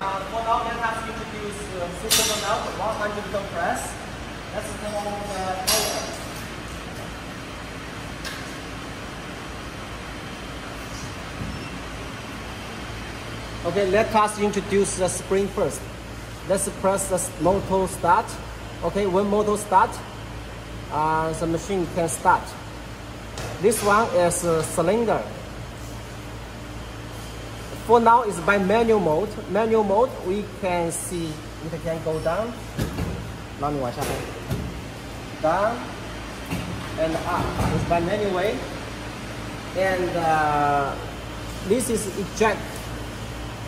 Uh, for now, let us introduce uh, SuperbMelt 100 ton press. Let's turn on the power. Okay, let us introduce the spring first. Let's press the motor start. Okay, when motor start, uh, the machine can start. This one is a cylinder. For now, it's by manual mode. Manual mode, we can see it can go down. 让你往下看。Down and up. It's by manual way. And uh, this is eject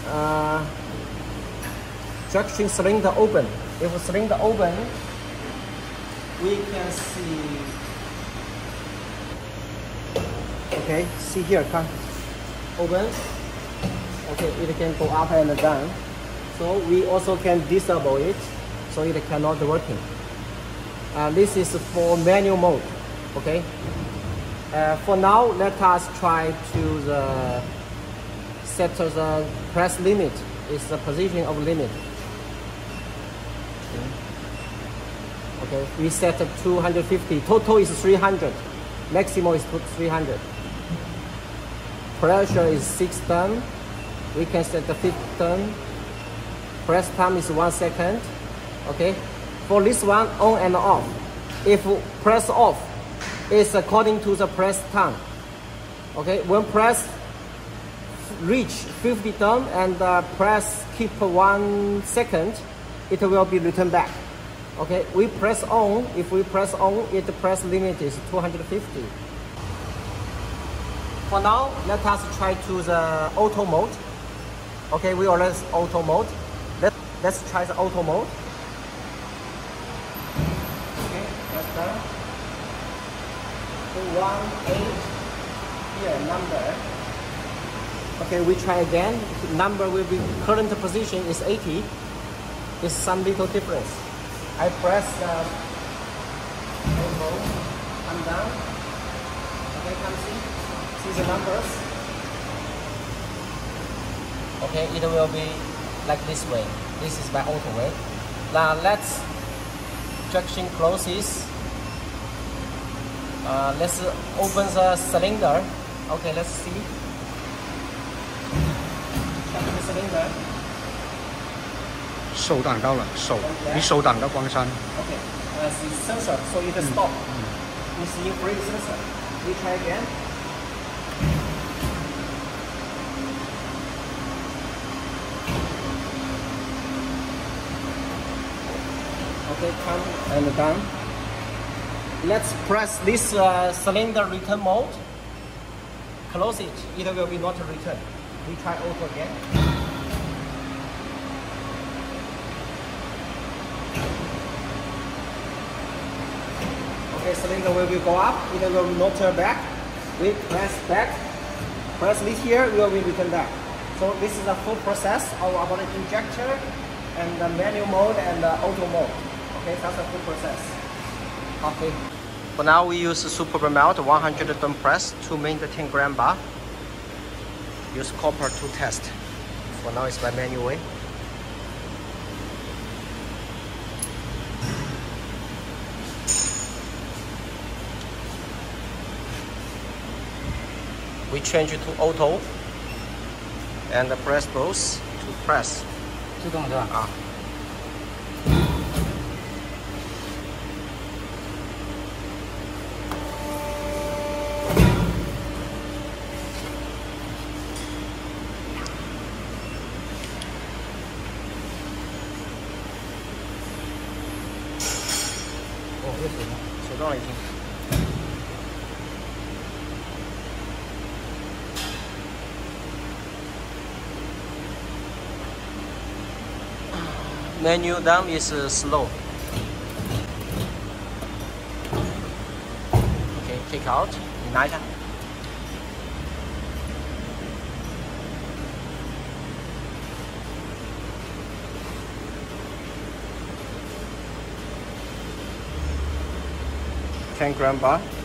uh, traction cylinder open. If cylinder open, we can see. Okay, see here, come. Open. Okay, it can go up and down. So we also can disable it, so it cannot working. Uh, this is for manual mode. Okay. Uh, for now, let us try to the set the press limit. Is the position of limit. Okay, we set 250. Total is 300. Maximum is 300. Pressure is 6 ton. We can set the 5 ton. Press time is 1 second. Okay. For this one, on and off. If press off, it's according to the press time. Okay. When press reach 50 ton and uh, press keep 1 second, it will be returned back. Okay, we press on. If we press on, it press limit is 250. For now, let us try to the auto mode. Okay, we already auto mode. Let, let's try the auto mode. Okay, that's done. So one, eight, here, number. Okay, we try again. Number will be, current position is 80. It's some little difference. I press the elbow, come down. Okay, come see. See the numbers okay it will be like this way this is my auto way now let's traction closes uh, let's open the cylinder okay let's see uh, the cylinder 手挡到了，手，okay. 你手挡到光栅。Okay, uh, sensor, so it stop. Mm -hmm. You see, free sensor. We try again. Okay, come and down. Let's press this uh, cylinder return mode. Close it. It will be not return. We try auto again. Okay, cylinder will go up, it will not turn back. We press back, press this here, it will be return back. So this is the full process of our injector and the manual mode and the auto mode. Okay, that's a good process. Okay. For now, we use SuperbMelt 100 ton press to make the 10 gram bar. Use copper to test. For now, it's by manual way. we change to auto and press both to press 自动是吧？啊。哦，又水了，水动了已经。Menu down is uh, slow. Okay, take out, ignite. Gram bar.